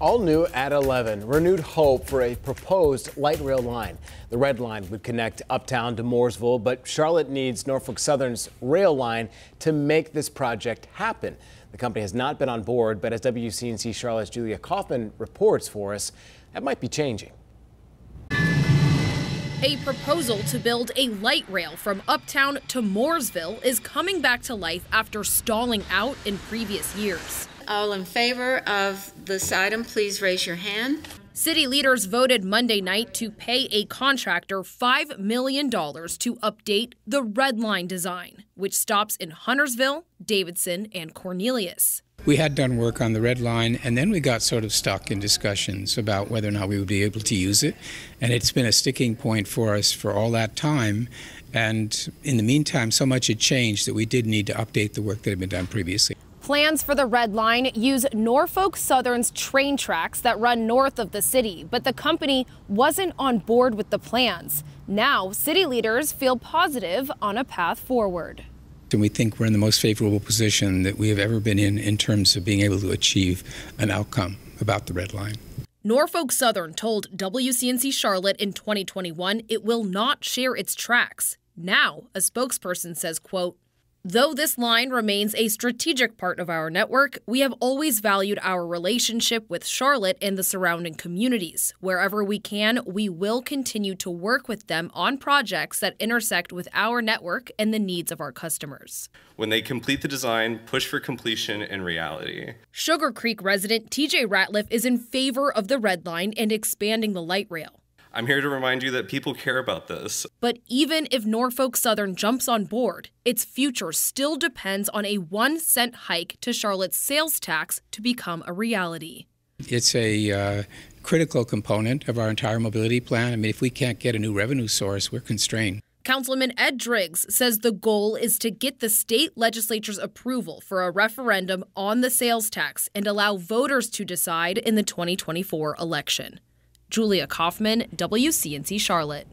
All new at 11, renewed hope for a proposed light rail line. The red line would connect uptown to Mooresville, but Charlotte needs Norfolk Southern's rail line to make this project happen. The company has not been on board, but as WCNC Charlotte's Julia Kaufman reports for us, that might be changing. A proposal to build a light rail from Uptown to Mooresville is coming back to life after stalling out in previous years. All in favor of this item, please raise your hand. City leaders voted Monday night to pay a contractor $5 million to update the Red Line design, which stops in Huntersville, Davidson, and Cornelius. We had done work on the red line, and then we got sort of stuck in discussions about whether or not we would be able to use it. And it's been a sticking point for us for all that time. And in the meantime, so much had changed that we did need to update the work that had been done previously. Plans for the Red Line use Norfolk Southern's train tracks that run north of the city, but the company wasn't on board with the plans. Now, city leaders feel positive on a path forward. And we think we're in the most favorable position that we have ever been in in terms of being able to achieve an outcome about the Red Line. Norfolk Southern told WCNC Charlotte in 2021 it will not share its tracks. Now, a spokesperson says, quote, Though this line remains a strategic part of our network, we have always valued our relationship with Charlotte and the surrounding communities. Wherever we can, we will continue to work with them on projects that intersect with our network and the needs of our customers. When they complete the design, push for completion in reality. Sugar Creek resident TJ Ratliff is in favor of the Red Line and expanding the light rail. I'm here to remind you that people care about this. But even if Norfolk Southern jumps on board, its future still depends on a one cent hike to Charlotte's sales tax to become a reality. It's a uh, critical component of our entire mobility plan. I mean, if we can't get a new revenue source, we're constrained. Councilman Ed Driggs says the goal is to get the state legislature's approval for a referendum on the sales tax and allow voters to decide in the 2024 election. Julia Kaufman, WCNC Charlotte.